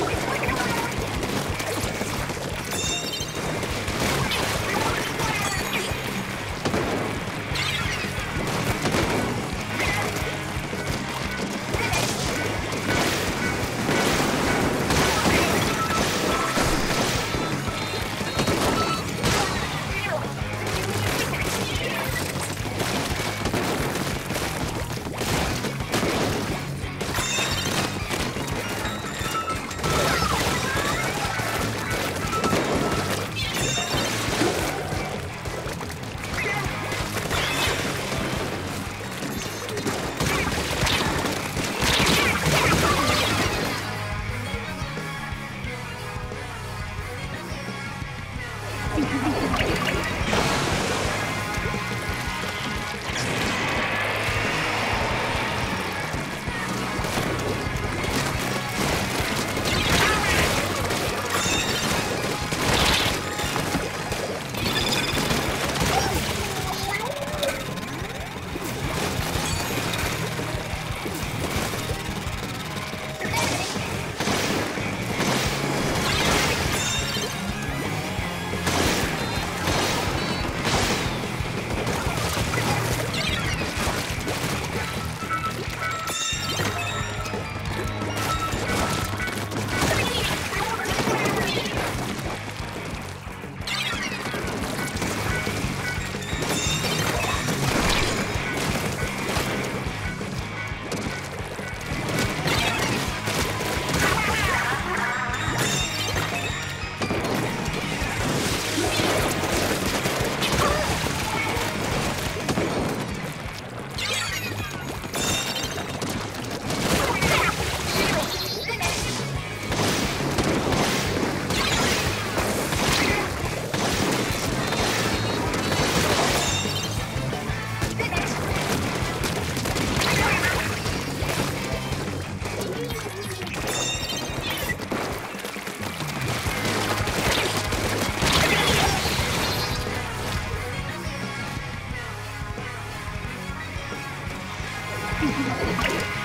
Let's go. はい。